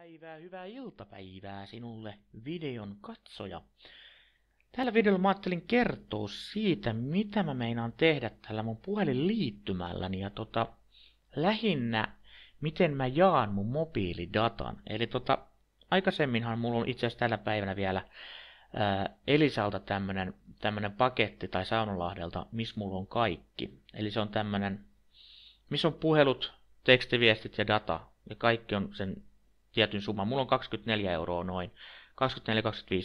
päivää, hyvää iltapäivää sinulle videon katsoja. Tällä videolla mä ajattelin kertoa siitä, mitä mä meinaan tehdä tällä mun puhelinliittymälläni ja tota, lähinnä miten mä jaan mun mobiilidatan. Eli tota, aikaisemminhan mulla on itse asiassa tällä päivänä vielä ää, Elisalta tämmönen, tämmönen paketti tai Saunalahdelta, missä mulla on kaikki. Eli se on tämmönen, missä on puhelut, tekstiviestit ja data. Ja kaikki on sen tietyn summan. Mulla on 24 euroa noin,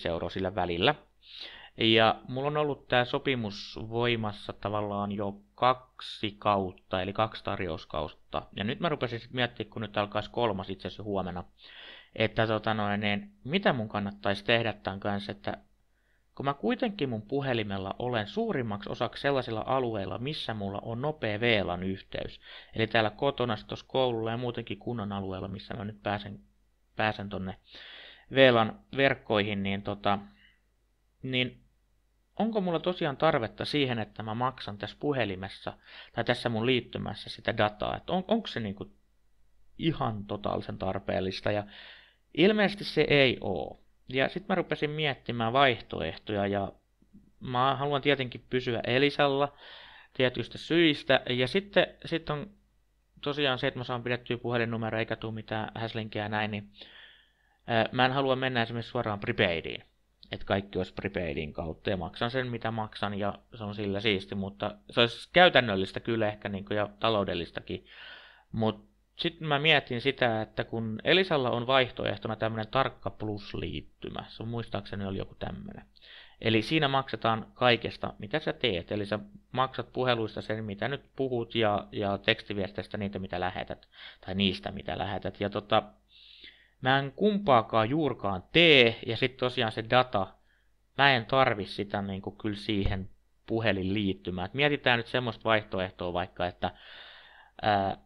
24-25 euroa sillä välillä. Ja mulla on ollut tämä sopimus voimassa tavallaan jo kaksi kautta, eli kaksi tarjouskautta. Ja nyt mä rupesin sitten miettimään, kun nyt alkaisi kolmas itse asiassa huomenna, että tota noin, niin mitä mun kannattaisi tehdä tämän kanssa, että kun mä kuitenkin mun puhelimella olen suurimmaksi osaksi sellaisilla alueilla, missä mulla on nopea VLAN yhteys. Eli täällä kotona, tuossa koululla ja muutenkin kunnan alueella, missä mä nyt pääsen pääsen tonne VLAN verkkoihin, niin, tota, niin onko mulla tosiaan tarvetta siihen, että mä maksan tässä puhelimessa tai tässä mun liittymässä sitä dataa, että on, onko se niinku ihan totaalisen tarpeellista? Ja ilmeisesti se ei oo. Ja sitten mä rupesin miettimään vaihtoehtoja ja mä haluan tietenkin pysyä Elisalla tietyistä syistä. Ja sitten sit on tosiaan se, että mä saan pidettyä puhelinnumero eikä tule mitään häslinkiä näin, niin ää, mä en halua mennä esimerkiksi suoraan prepaidiin. Että kaikki olisi prepaidin kautta ja maksan sen mitä maksan ja se on sillä siisti, mutta se olisi käytännöllistä kyllä ehkä niin kuin, ja taloudellistakin. Mutta sitten mä mietin sitä, että kun Elisalla on vaihtoehtona tämmöinen tarkka plus-liittymä, se on muistaakseni oli joku tämmöinen. Eli siinä maksetaan kaikesta, mitä sä teet. Eli sä maksat puheluista sen, mitä nyt puhut, ja, ja tekstiviesteistä niitä, mitä lähetät, tai niistä, mitä lähetät. Ja tota, mä en kumpaakaan juurkaan tee, ja sitten tosiaan se data, mä en tarvi sitä niin kuin kyllä siihen puhelin liittymään. Et mietitään nyt semmoista vaihtoehtoa vaikka, että ää,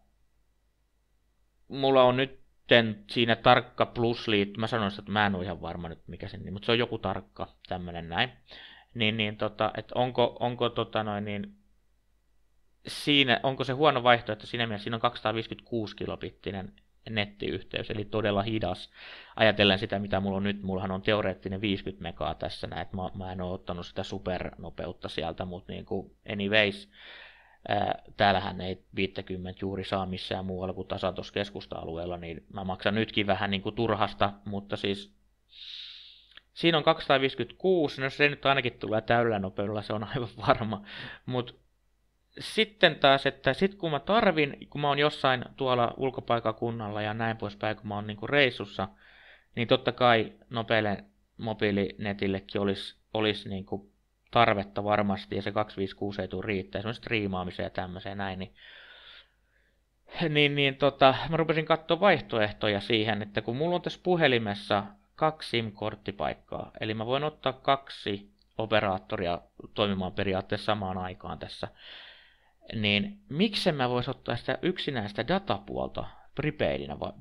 mulla on nyt siinä tarkka plusliittymä, mä sanoin, että mä en ole ihan varma nyt mikä sen, mutta se on joku tarkka tämmönen näin. Niin, niin tota, että onko, onko tota noin niin, siinä, onko se huono vaihtoehto siinä mielessä, siinä on 256 kilobittinen nettiyhteys, eli todella hidas. Ajatellen sitä, mitä mulla on nyt, mullahan on teoreettinen 50 megaa tässä näin, että mä, mä en ole ottanut sitä supernopeutta sieltä, mutta niin kuin anyways, täällähän ei 50 juuri saa missään muualla kuin tasan tuossa keskusta-alueella, niin mä maksan nytkin vähän niin kuin turhasta, mutta siis siinä on 256, no se nyt ainakin tulee täydellä nopeudella, se on aivan varma, mutta sitten taas, että sit kun mä tarvin, kun mä oon jossain tuolla ulkopaikakunnalla ja näin poispäin, kun mä oon niinku reissussa, niin totta kai nopeille mobiilinetillekin olisi, olisi niinku tarvetta varmasti, ja se 256 ei tule riittää, semmoisen striimaamiseen ja tämmöiseen näin, niin, niin, niin tota, mä rupesin katsoa vaihtoehtoja siihen, että kun mulla on tässä puhelimessa kaksi SIM-korttipaikkaa, eli mä voin ottaa kaksi operaattoria toimimaan periaatteessa samaan aikaan tässä, niin miksen mä vois ottaa sitä yksinäistä datapuolta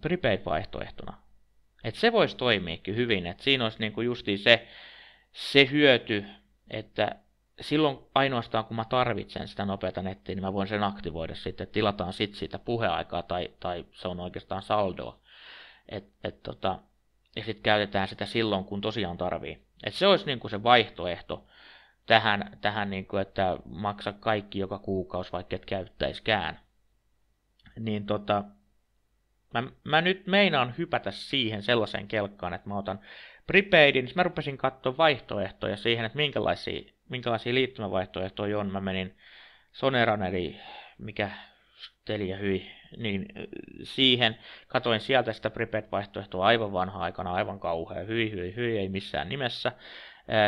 prepaid-vaihtoehtona. Et se voisi toimiikin hyvin, että siinä olisi niinku justiin se, se hyöty, että silloin ainoastaan kun mä tarvitsen sitä nopeata nettiä, niin mä voin sen aktivoida sitten, että tilataan sitten sitä puheaikaa tai, tai se on oikeastaan saldoa. Et, et tota, ja sitten käytetään sitä silloin, kun tosiaan tarvii. Et se olisi niin kuin se vaihtoehto tähän, tähän niin kuin, että maksa kaikki joka kuukausi, vaikka et käyttäiskään. Niin tota, mä, mä nyt meinaan hypätä siihen sellaiseen kelkkaan, että mä otan prepaidin, niin mä rupesin katsoa vaihtoehtoja siihen, että minkälaisia, minkälaisia liittymävaihtoehtoja on. Mä menin Soneran, eli mikä Telia hyi, niin siihen katoin sieltä sitä prepaid-vaihtoehtoa aivan vanha aikana, aivan kauhea, hyi, hyi, hyi, ei missään nimessä.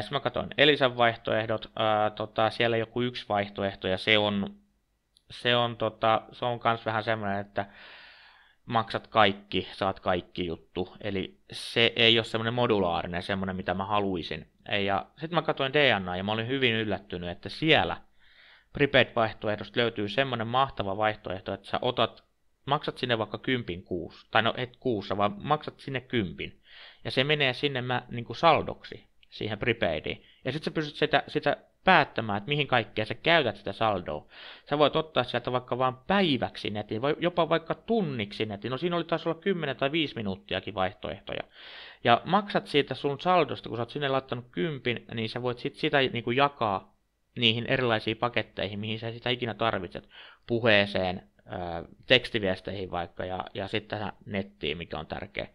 Sitten mä katsoin Elisan vaihtoehdot, ää, tota, siellä joku yksi vaihtoehto ja se on, se on, tota, se on kans vähän semmoinen, että maksat kaikki, saat kaikki juttu. Eli se ei ole semmoinen modulaarinen, semmoinen mitä mä haluaisin. Ja sitten mä katsoin DNA ja mä olin hyvin yllättynyt, että siellä prepaid-vaihtoehdosta löytyy semmoinen mahtava vaihtoehto, että sä otat, maksat sinne vaikka kympin kuussa, tai no et kuussa, vaan maksat sinne kympin. Ja se menee sinne mä, niin kuin saldoksi siihen prepaidiin. Ja sitten sä pystyt sitä, sitä päättämään, että mihin kaikkeen sä käytät sitä saldoa. Sä voit ottaa sieltä vaikka vain päiväksi netin, vai jopa vaikka tunniksi netin. No siinä oli taas olla 10 tai 5 minuuttiakin vaihtoehtoja. Ja maksat siitä sun saldosta, kun sä oot sinne laittanut kympin, niin sä voit sit sitä niin kuin jakaa niihin erilaisiin paketteihin, mihin sä sitä ikinä tarvitset. Puheeseen, tekstiviesteihin vaikka ja, ja sitten tähän nettiin, mikä on tärkeä.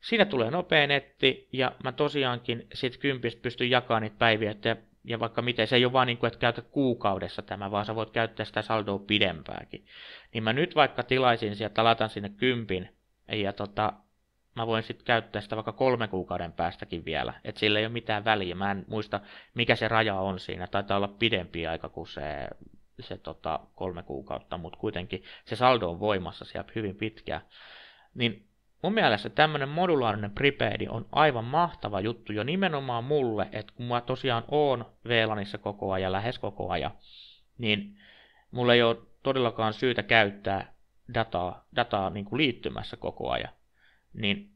Siinä tulee nopea netti ja mä tosiaankin sit kympistä pystyn jakamaan niitä päiviä, että ja vaikka miten, se ei ole vaan niin kuin, että käytät kuukaudessa tämä, vaan sä voit käyttää sitä saldoa pidempääkin. Niin mä nyt vaikka tilaisin sieltä, laitan sinne kympin, ja tota, mä voin sitten käyttää sitä vaikka kolme kuukauden päästäkin vielä. Että sillä ei ole mitään väliä. Mä en muista, mikä se raja on siinä. Taitaa olla pidempi aika kuin se, se tota, kolme kuukautta, mutta kuitenkin se saldo on voimassa siellä hyvin pitkään. Niin mun mielestä tämmöinen modulaarinen prepaid on aivan mahtava juttu jo nimenomaan mulle, että kun mä tosiaan oon VLANissa koko ajan, lähes koko ajan, niin mulla ei ole todellakaan syytä käyttää dataa, dataa niin kuin liittymässä koko ajan. Niin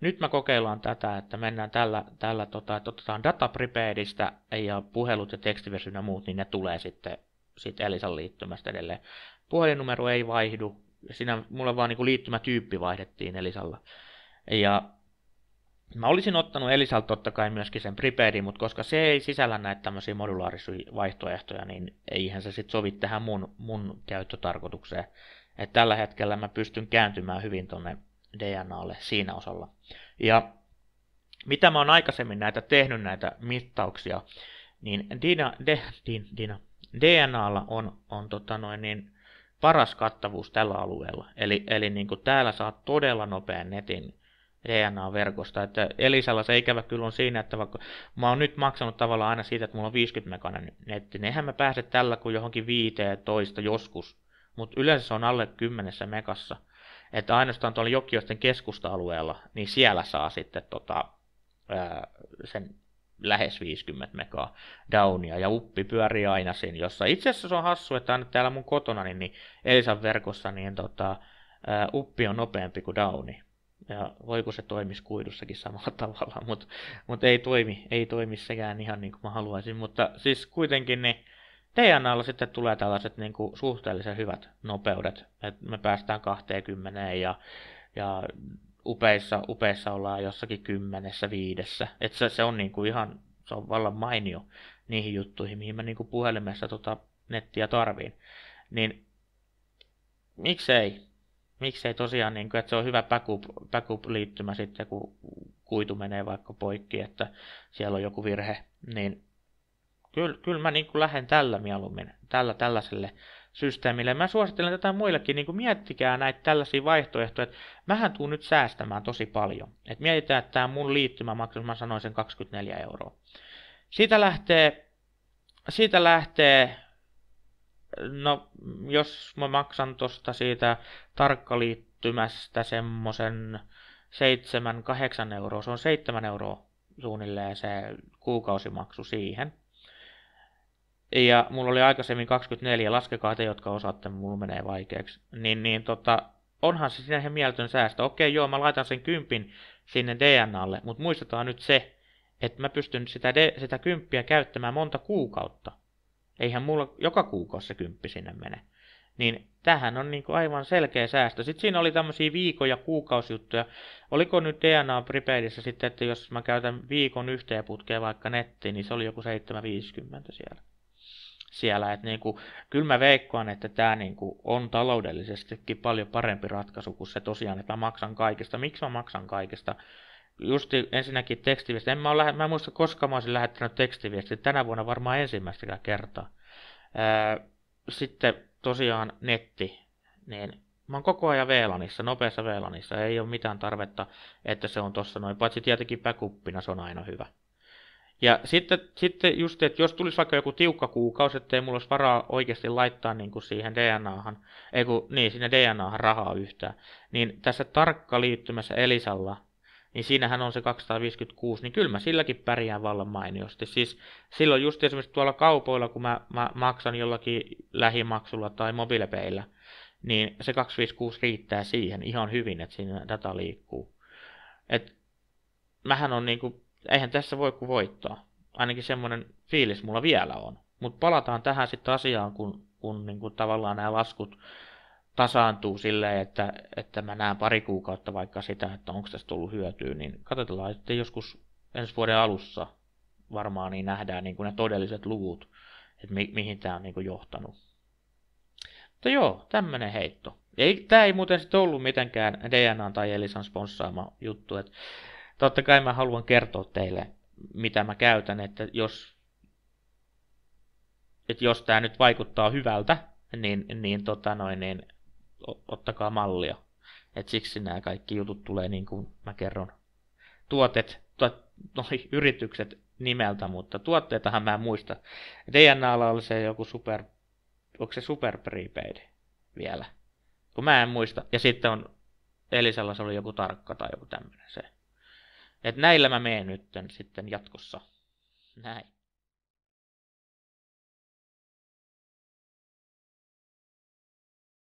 nyt mä kokeillaan tätä, että mennään tällä, tällä tota, että otetaan data prepaidistä ja puhelut ja tekstiversio ja muut, niin ne tulee sitten sit Elisan liittymästä edelleen. Puhelinnumero ei vaihdu, siinä mulla vaan niin liittymätyyppi vaihdettiin Elisalla. Ja mä olisin ottanut Elisalta totta kai myöskin sen prepaidin, mutta koska se ei sisällä näitä tämmöisiä modulaarisia vaihtoehtoja, niin eihän se sitten sovi tähän mun, mun käyttötarkoitukseen. Et tällä hetkellä mä pystyn kääntymään hyvin tonne DNAlle siinä osalla. Ja mitä mä oon aikaisemmin näitä tehnyt näitä mittauksia, niin Dina, de, Dina, DNAlla on, on tota noin niin, paras kattavuus tällä alueella. Eli, eli niin kuin täällä saat todella nopean netin DNA-verkosta. Että Elisalla se ikävä kyllä on siinä, että vaikka mä oon nyt maksanut tavallaan aina siitä, että mulla on 50 meganen netti, niin eihän mä pääse tällä kuin johonkin 15 joskus, mutta yleensä se on alle 10 megassa. Että ainoastaan tuolla Jokioisten keskusta-alueella, niin siellä saa sitten tota, ää, sen lähes 50 megaa downia, ja uppi pyörii aina siinä, jossa itse asiassa se on hassu, että aina täällä mun kotona, niin, niin Elisan verkossa, niin tota, uppi on nopeampi kuin downi. Ja voiko se toimisi kuidussakin samalla tavalla, mutta mut ei toimi, ei toimi sekään ihan niin kuin mä haluaisin, mutta siis kuitenkin niin DNAlla sitten tulee tällaiset niin kuin suhteellisen hyvät nopeudet, että me päästään 20 ja, ja upeissa, upeissa ollaan jossakin kymmenessä, viidessä. Että se, se on niin kuin ihan, se on vallan mainio niihin juttuihin, mihin mä niin kuin puhelimessa tota nettiä tarviin. Niin miksei? Miksei tosiaan, niin kuin, että se on hyvä backup, backup-liittymä sitten, kun kuitu menee vaikka poikki, että siellä on joku virhe, niin kyllä, kyllä mä niin lähden tällä mieluummin, tällä tällaiselle systeemille. Mä suosittelen tätä muillekin, niin kuin miettikää näitä tällaisia vaihtoehtoja, että mähän tuun nyt säästämään tosi paljon. Et mietitään, että tämä mun liittymä maksaa, mä sanoin sen 24 euroa. Siitä lähtee, siitä lähtee, no jos mä maksan tosta siitä tarkkaliittymästä semmosen 7-8 euroa, se on 7 euroa suunnilleen se kuukausimaksu siihen. Ja mulla oli aikaisemmin 24, laskekaa te, jotka osaatte, mulla menee vaikeaksi. Niin, niin tota, onhan se siinä ihan mieltön säästö. Okei, joo, mä laitan sen kympin sinne DNAlle, mutta muistetaan nyt se, että mä pystyn sitä, de, sitä kymppiä käyttämään monta kuukautta. Eihän mulla joka kuukausi se kymppi sinne mene. Niin tähän on niin aivan selkeä säästö. Sitten siinä oli tämmöisiä viikon- ja kuukausijuttuja. Oliko nyt DNA Prepaidissä sitten, että jos mä käytän viikon yhteen putkeen vaikka nettiin, niin se oli joku 750 siellä siellä. Että niin kuin, kyllä mä veikkaan, että tämä niin kuin on taloudellisestikin paljon parempi ratkaisu kuin se tosiaan, että mä maksan kaikesta. Miksi mä maksan kaikesta? Justi ensinnäkin tekstiviesti. En mä, ole, mä en muista koskaan mä olisin lähettänyt tekstiviestiä. Tänä vuonna varmaan ensimmäistä kertaa. sitten tosiaan netti. Niin mä oon koko ajan VLANissa, nopeassa VLANissa. Ei ole mitään tarvetta, että se on tossa noin. Paitsi tietenkin backuppina se on aina hyvä. Ja sitten, sitten just, että jos tulisi vaikka joku tiukka kuukausi, ettei mulla olisi varaa oikeasti laittaa niin kuin siihen DNAhan, ei kun, niin, sinne DNAhan rahaa yhtään, niin tässä tarkka liittymässä Elisalla, niin siinähän on se 256, niin kyllä mä silläkin pärjään vallan mainiosti. Siis silloin just esimerkiksi tuolla kaupoilla, kun mä, mä maksan jollakin lähimaksulla tai mobiilepeillä, niin se 256 riittää siihen ihan hyvin, että siinä data liikkuu. Et mähän on niinku eihän tässä voi kuin voittaa. ainakin semmoinen fiilis mulla vielä on. Mutta palataan tähän sitten asiaan, kun, kun niin kuin tavallaan nämä laskut tasaantuu silleen, että, että mä näen pari kuukautta vaikka sitä, että onko tästä tullut hyötyä, niin katsotaan että joskus ensi vuoden alussa varmaan niin nähdään niin kuin ne todelliset luvut, että mi- mihin tämä on niin kuin johtanut. Mutta joo, tämmönen heitto. Ei, tämä ei muuten sitten ollut mitenkään DNA tai Elisan sponssaama juttu. Että totta kai mä haluan kertoa teille, mitä mä käytän, että jos, että jos tämä nyt vaikuttaa hyvältä, niin, niin, tota noin, niin ottakaa mallia. Et siksi nämä kaikki jutut tulee niin kuin mä kerron. Tuotet, tuot, noi yritykset nimeltä, mutta tuotteitahan mä en muista. DNAlla oli se joku super, onko se super prepaid vielä? Kun mä en muista. Ja sitten on Elisalla se oli joku tarkka tai joku tämmöinen se. Et näillä mä menen nyt sitten jatkossa. Näin.